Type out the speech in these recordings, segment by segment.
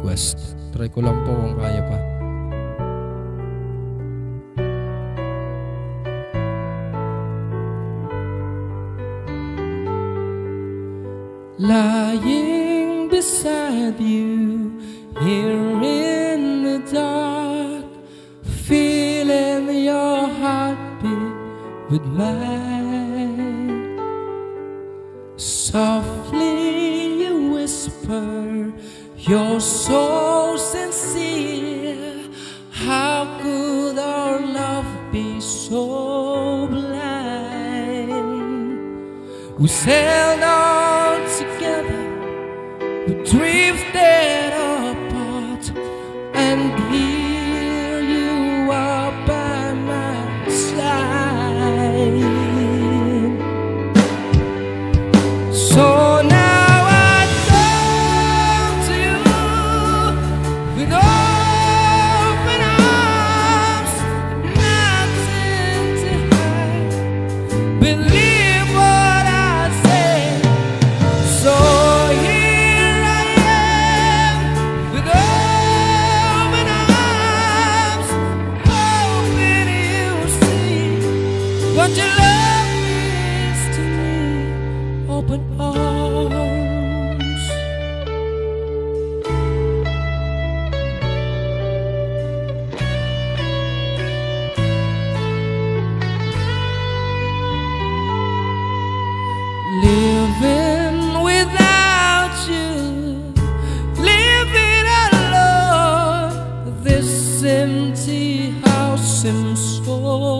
request. Try ko lang po kung kaya pa. Lying beside you here in the dark, feeling your heartbeat with mine. Softly you whisper, you're so sincere. How could our love be so blind? We sailed on together, we drifted apart, and here you are by my side. So your love means to me. Open arms. Living without you, living alone. This empty house seems so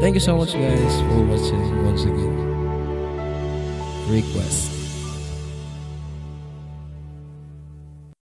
Thank you so much, guys, for watching once again. Request.